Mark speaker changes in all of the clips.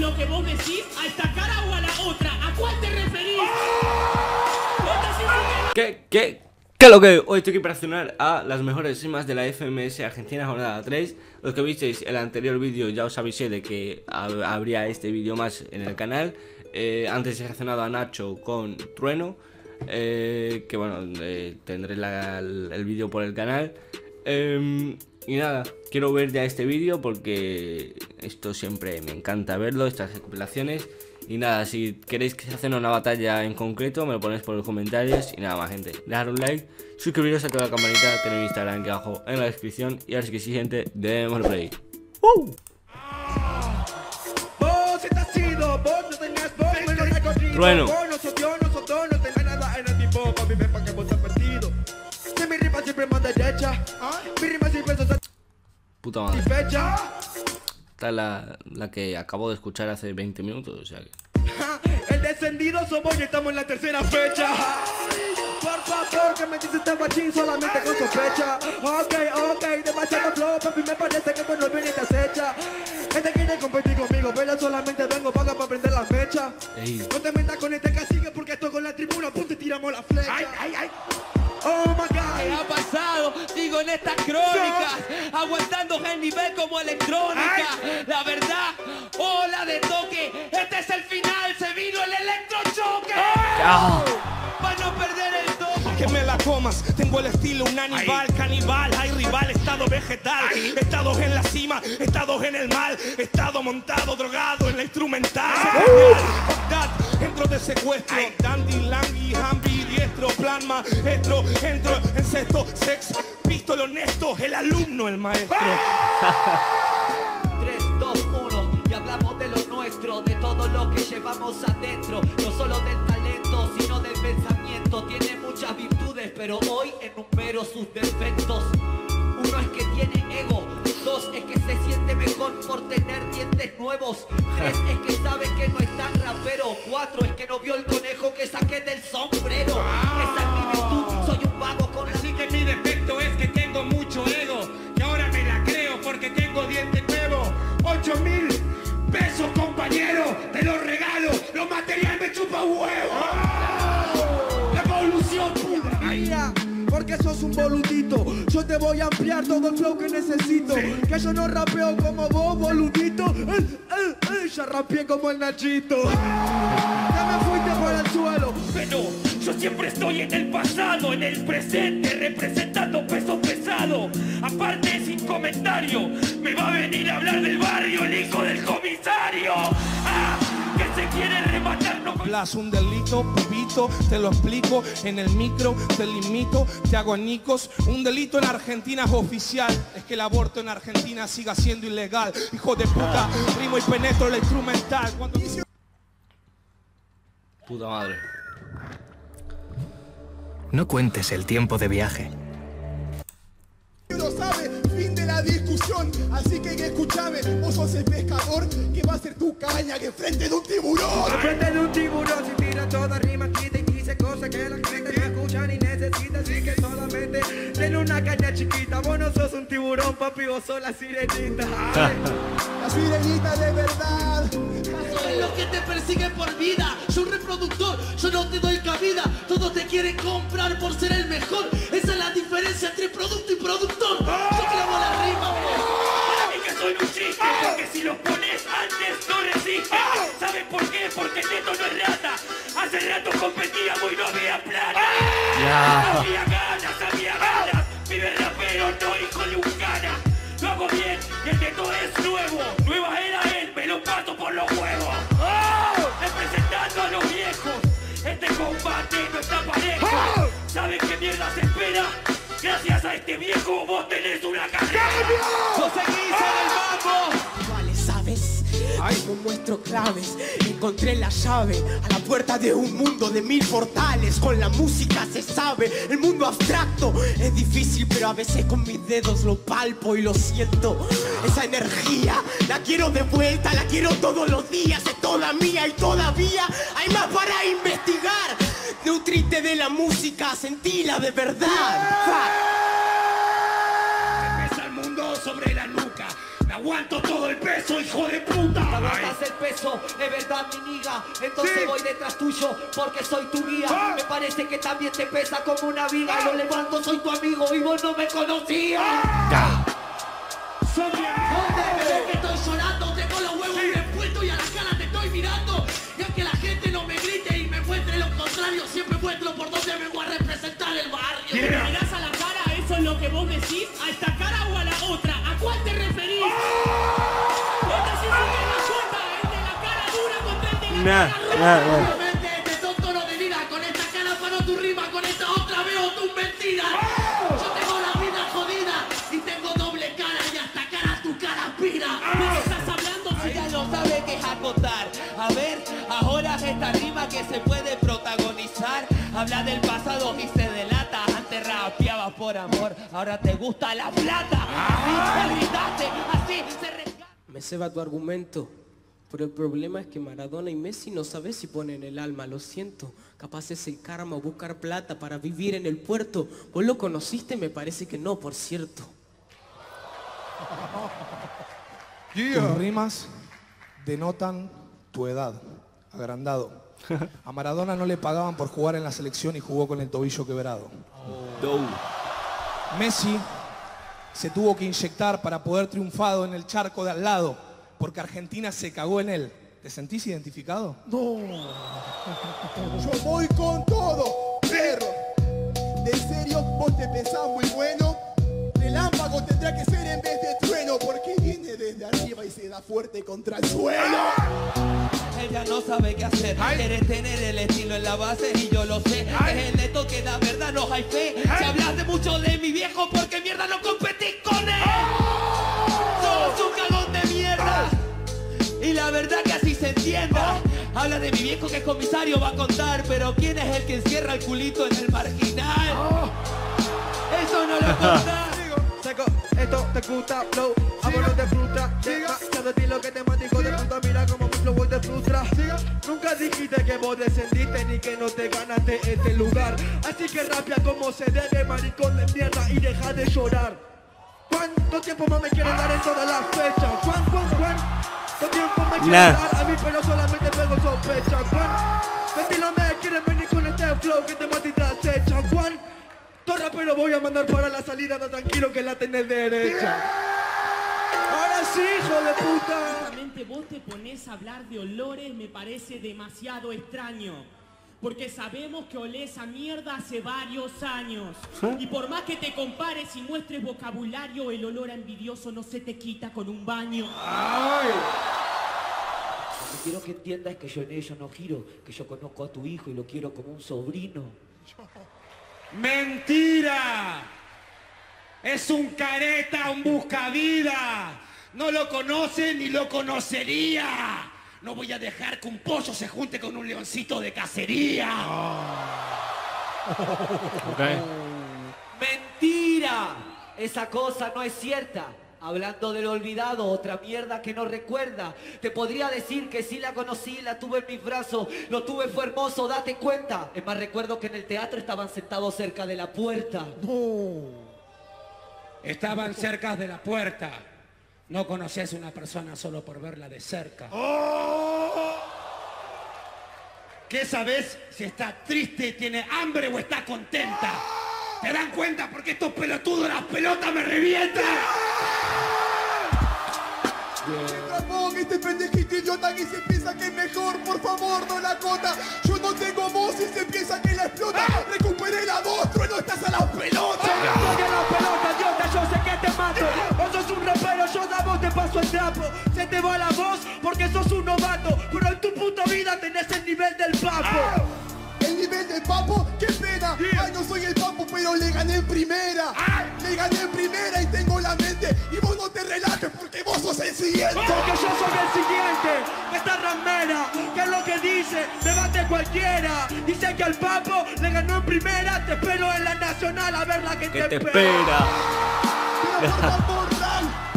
Speaker 1: lo que vos decís? ¿A esta cara o a la otra? ¿A cuál te referís?
Speaker 2: ¿Qué? ¿Qué? ¿Qué lo que? Hoy estoy aquí para reaccionar a las mejores rimas de la FMS Argentina Jornada 3 Los que visteis el anterior vídeo ya os avisé de que habría este vídeo más en el canal eh, Antes he reaccionado a Nacho con Trueno eh, Que bueno, eh, tendré el, vídeo por el canal em, Y nada, quiero ver ya este vídeo porque esto siempre me encanta verlo, estas recopilaciones y nada, si queréis que se haga una batalla en concreto, me lo ponéis por los comentarios. Y nada más, gente. Dejar un like, suscribiros a toda la campanita, tenéis mi Instagram aquí abajo en la descripción. Y ahora sí que sí, gente, demos play. ¡Uh! Trueno. Puta madre. Esta es la, la que acabo de escuchar hace 20 minutos, o sea que...
Speaker 3: El descendido somos y estamos en la tercera fecha. Por favor, que me dice este guachín solamente con sospecha. Ok, ok, demasiado flow, papi, me parece que pues no viene te acecha. Este quiere competir conmigo, pero solamente vengo paga para prender la fecha. No te metas con este cacique porque estoy con la tribuna, punto y tiramos la flecha. Ay, ay, ay. Oh my God.
Speaker 1: ¿Qué ha pasado? Sigo en estas crónicas, aguantando el nivel como electrónica. La verdad, ola de toque. Este es el final, se vino el electrochoque. No el toque.
Speaker 3: Que me la comas, tengo el estilo un animal, canibal, hay rival, estado vegetal, estados en la cima, estados en el mal, estado montado, drogado en la instrumental. Entro de secuestro, dandy, langui, hambi, diestro, plan maestro, entro en sexto, sex, pistola honesto, el alumno, el maestro.
Speaker 1: 3, 2, 1, y hablamos de lo nuestro, de todo lo que llevamos adentro, no solo del talento, sino del pensamiento. Tiene muchas virtudes, pero hoy enumero sus defectos. Uno es que tiene ego, dos es que se siente mejor por tener dientes nuevos, tres es que sabe que no es tan rapero, cuatro es que no vio el conejo que saqué del sombrero. Un
Speaker 3: boludito. Yo te voy a ampliar todo el flow que necesito. Que yo no rapeo como vos, boludito. Eh, eh, eh, ya rapeé como el Nachito. Ya me fuiste por el suelo. Pero yo siempre estoy en el pasado, en el presente, representando peso pesado. Aparte, sin comentario, me va a venir a hablar del barrio el hijo del comisario. Ah, con... un delito, pibito, te lo explico en el micro, te limito, te hago anicos. Un delito en Argentina es oficial, es que el aborto en Argentina siga siendo ilegal. Hijo de puta, rimo y penetro la instrumental. Cuando...
Speaker 2: Puta madre.
Speaker 4: No cuentes el tiempo de viaje.
Speaker 3: Fin de la discusión. Así que escúchame, vos sos el pescador que va a ser tu caña que frente de un tiburón. Frente de un tiburón, si tira toda rima, dice cosas que la gente no escucha ni necesita. Así que solamente ten una caña chiquita. Vos no sos un tiburón, papi, vos sos la sirenita. la sirenita de verdad.
Speaker 1: Soy lo que te persigue por vida. Soy un reproductor, yo no te doy cabida. Todos te quieren comprar por ser el mejor. Esa es la diferencia entre producto y productor. Yo clavo la rima, Para mí que soy un chiste, porque si lo pones antes no resiste. ¿Sabes por qué? Porque Neto no es rata. Hace rato competíamos y no había plata. No había ganas, había ganas. Vive rapero, no hijo de un gana. Lo hago bien y el Neto es nuevo. Nueva era él, me lo paso por los huevos. Representando a los viejos. Este combate no está parejo. ¿Saben qué mierda se espera? Gracias a este viejo vos tenés una carrera. ¡Vos seguís en el mambo!
Speaker 5: Muestro claves, encontré la llave a la puerta de un mundo de mil portales. Con la música se sabe, el mundo abstracto es difícil, pero a veces con mis dedos lo palpo y lo siento. Esa energía la quiero de vuelta, la quiero todos los días, es toda mía y todavía hay más para investigar. Nutrite de la música, sentila de verdad.
Speaker 3: Empieza el mundo sobre la. Me
Speaker 6: Aguanto todo el peso, hijo de puta.
Speaker 1: Aguantas el peso, es verdad mi niga Entonces
Speaker 6: Sí.
Speaker 1: voy detrás tuyo porque soy tu guía
Speaker 6: Ah.
Speaker 1: Me parece que también te pesa como una viga Lo levanto, soy tu amigo y vos no me conocías
Speaker 6: amigo.
Speaker 1: ¿Dónde me que estoy llorando? Tengo los huevos bien puestos y a la cara te estoy mirando Y aunque la gente no me grite y me muestre lo contrario Siempre muestro por dónde vengo a representar el barrio
Speaker 7: ¿Me mirás a la cara? ¿Eso es lo que vos decís? ¿A esta cara o a la otra? El de
Speaker 1: delira Con esta cara paro tu rima Con esta otra veo tus mentiras Yo tengo la vida jodida Y tengo doble cara Y hasta cara tu cara aspira
Speaker 7: ¿De qué estás hablando si ya
Speaker 8: no sabe qué es acotar. A ver, ahora esta rima que se puede protagonizar. Habla del pasado y se delata. Antes rapeaba por amor, ahora te gusta la plata. Así te gritaste, así se rescata.
Speaker 9: Me ceba tu argumento, pero el problema es que Maradona y Messi no sabes si ponen el alma, lo siento. Capaz es el karma o buscar plata para vivir en el puerto. ¿Vos lo conociste? Me parece que no, por cierto.
Speaker 10: Tus rimas denotan tu edad, agrandado. A Maradona no le pagaban por jugar en la selección y jugó con el tobillo quebrado. Messi se tuvo que inyectar para poder triunfado en el charco de al lado, porque Argentina se cagó en él. ¿Te sentís identificado?
Speaker 11: Yo voy con todo, perro. ¿De serio vos te pensás muy bueno? Relámpago tendrá que ser en vez de trueno, porque viene desde arriba y se da fuerte contra el suelo.
Speaker 8: Ella no sabe qué hacer, quiere tener el estilo en la base y yo lo sé. Es el neto que la verdad no hay fe. Si hablaste mucho de mi viejo, porque mierda no competís con él. La verdad que así se entienda. Habla de mi viejo que es comisario, va a contar, pero ¿quién es el que encierra el culito en el marginal? Eso no lo contás.
Speaker 3: Seco, esto te gusta, flow, amor no te frustra. Demasiado estilo que temático de puta, mira como mi flow hoy te frustra. Nunca dijiste que vos descendiste ni que no te ganaste este lugar. Así que rapia como se debe, maricón de mierda y deja de llorar ¿Cuánto tiempo más me quieren dar en todas las fechas? ¿Cuán, cuán, cuánto tiempo me quieren
Speaker 2: Nah.
Speaker 3: dar? A mí pero solamente pego sospecha ¿Cuán estilo me quieren venir con este flow que te mata y te acecha? ¿Cuán Torra, pero voy a mandar para la salida, anda tranquilo que la tenés derecha. Ahora sí, hijo de puta.
Speaker 7: Justamente vos te pones a hablar de olores me parece demasiado extraño. Porque sabemos que olés a mierda hace varios años. Y por más que te compares y muestres vocabulario, el olor a envidioso no se te quita con un baño.
Speaker 1: Lo que quiero que entiendas es que yo en ello no giro Que yo conozco a tu hijo y lo quiero como un sobrino
Speaker 6: ¡Mentira! Es un careta, un buscavida. No lo conoce ni lo conocería. No voy a dejar que un pollo se junte con un leoncito de cacería.
Speaker 1: ¡Mentira! Esa cosa no es cierta. Hablando del olvidado, otra mierda que no recuerda. Te podría decir que sí la conocí, la tuve en mis brazos, lo tuve, fue hermoso, date cuenta. Es más, recuerdo que en el teatro estaban sentados cerca de la puerta.
Speaker 6: Estaban cerca de la puerta. No conoces a una persona solo por verla de cerca. ¿Qué sabes si está triste, tiene hambre o está contenta? ¿Te dan cuenta porque estos pelotudos de las pelotas me revientan?
Speaker 11: Ramón, este pendejito idiota que se piensa que es mejor, por favor, no la cota. Yo no tengo voz y se piensa que la explota. Recuperé
Speaker 3: Te va la voz porque sos un novato. Pero en tu puta vida tenés el nivel del papo.
Speaker 11: El nivel del papo, qué pena. Ay, no soy el papo, pero le gané en primera. Le gané en primera y tengo la mente. Y vos no te relajes porque vos sos el siguiente.
Speaker 3: Porque yo soy el siguiente, esta ramera, que es lo que dice, debate cualquiera. Dice que al papo le ganó en primera, te espero en la nacional a ver la que,
Speaker 2: Que te espera.
Speaker 11: Pero por favor,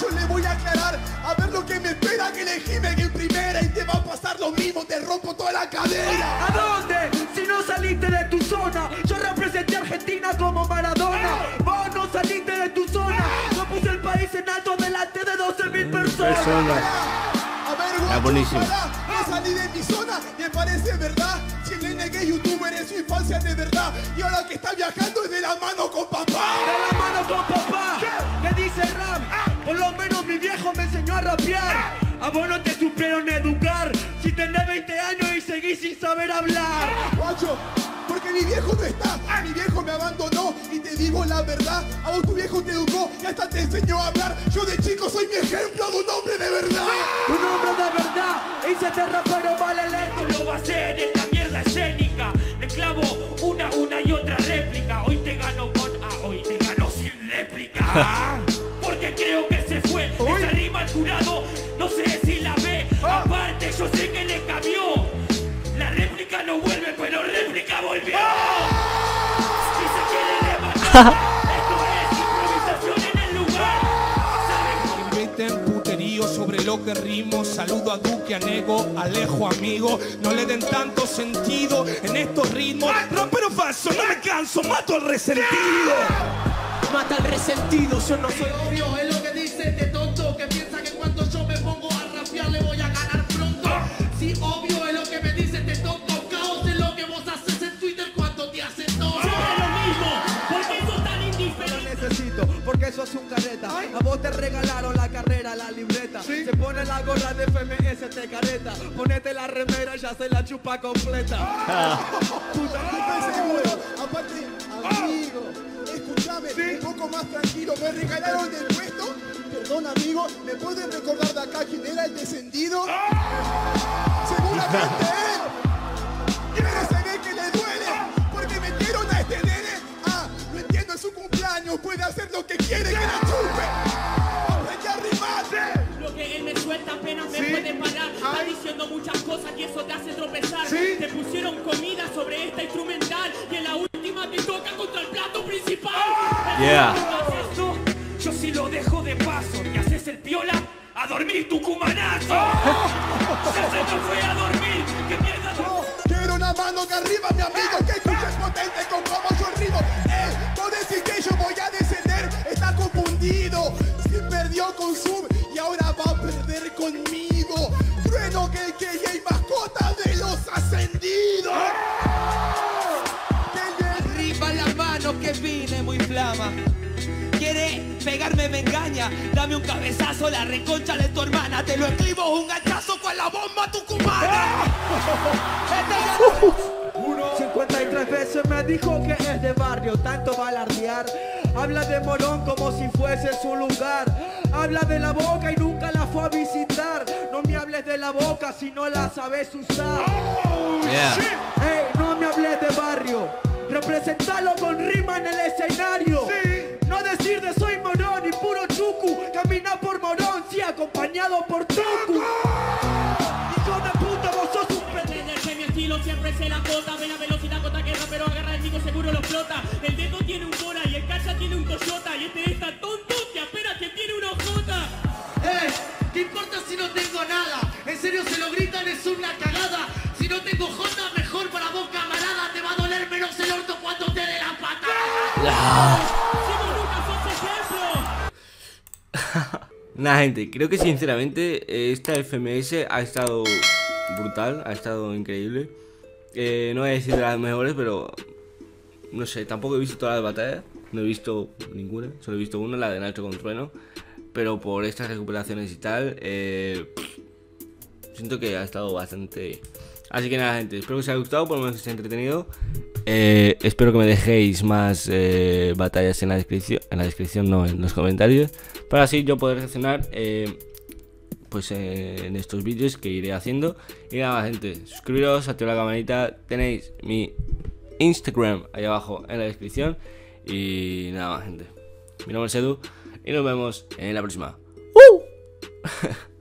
Speaker 11: yo le voy a aclarar. A ver lo que me espera que elegíme en primera y te va a pasar lo mismo, te rompo toda la cadera.
Speaker 3: ¿A dónde? Si no saliste de tu zona, yo representé a Argentina como Maradona. Vos no saliste de tu zona, yo puse el país en alto de la 12.000 personas.
Speaker 2: Personas.
Speaker 11: A ver,
Speaker 2: Ah,
Speaker 11: guacho,
Speaker 2: buenísimo.
Speaker 11: pará, me salí de mi zona, me parece verdad. Si el es youtuber en su infancia de verdad. Y ahora que está viajando es de la mano con papá.
Speaker 3: De la mano con papá, ¿qué dice Ram? Por lo menos mi viejo me enseñó a rapear. A vos no te supieron educar. Si tenés 20 años y seguís sin saber hablar.
Speaker 11: Guacho, porque mi viejo no está, mi viejo me abandonó y te digo la verdad, a vos tu viejo te educó y hasta te enseñó a hablar. Yo de chico soy mi ejemplo de un hombre de verdad.
Speaker 3: Un hombre de verdad, hice este rapero vale lento.
Speaker 7: lo va a hacer en la mierda escénica. Me clavo una, una y otra réplica. Hoy te gano con A, hoy te gano sin réplica.
Speaker 10: Inventen puterío sobre lo que rimo. Saludo a Duque, a Nego, Alejo, amigo. No le den tanto sentido en estos ritmos. Rapero falso, no me canso, mato al resentido.
Speaker 9: Mata al resentido, yo no soy
Speaker 1: Obvio, A vos te
Speaker 3: regalaron la carrera, la libreta. Se pone la gorra de FMS, te careta. Ponete la remera y ya se la chupa completa.
Speaker 11: Puta, no estoy seguro. Aparte, amigo, escúchame, un poco más tranquilo. Me regalaron el puesto. Perdón, amigo, ¿me pueden recordar de acá quién era el descendido? Seguramente él.
Speaker 7: Eso te hace tropezar. Te pusieron comida sobre esta instrumental y en la última te toca contra el plato principal.
Speaker 2: Yeah.
Speaker 7: ¿Haces esto? Yo si lo dejo de paso y haces el piola a dormir tu cumanazo. Ya se fue a dormir.
Speaker 8: Pegarme, me engaña. Dame un cabezazo, la reconcha de tu hermana. Te lo escribo un gachazo con la bomba tucumana. Este ya-
Speaker 3: 53 veces me dijo que es de barrio, tanto balardear. Habla de Morón como si fuese su lugar. Habla de la boca y nunca la fue a visitar. No me hables de la boca si no la sabes usar.
Speaker 2: Yeah.
Speaker 3: Ey, no me hables de barrio. Representalo con rima en el escenario. Camina por morón, sí, acompañado por tucu. Hijo de puta, vos sos un pendejo.
Speaker 7: Que mi estilo siempre se la cota Ve la velocidad contra guerra pero agarra el chico seguro lo flota El dedo tiene un Cora y el cacha tiene un Toyota Y este está tonto que apenas que tiene una J
Speaker 1: Eh, ¿qué importa si no tengo nada? En serio se lo gritan, es una cagada. Si no tengo J, mejor para vos, camarada. Te va a doler menos el orto cuando te dé la patada.
Speaker 2: Nada, gente, creo que sinceramente eh, esta FMS ha estado brutal, ha estado increíble. Eh, no voy a decir de las mejores, pero no sé, tampoco he visto todas las batallas, no he visto ninguna, solo he visto una, la de Nacho con Trueno. Pero por estas recuperaciones y tal, eh, siento que ha estado bastante. Así que nada, gente, espero que os haya gustado, por lo menos os haya entretenido. Eh, espero que me dejéis más eh, batallas en la descripción, en la descripción no, en los comentarios, para así yo poder reaccionar eh, pues en estos vídeos que iré haciendo. Y nada, gente, suscribiros, activad la campanita, tenéis mi Instagram ahí abajo en la descripción. Y nada gente. Mi nombre es Edu y nos vemos en la próxima. ¡Uh!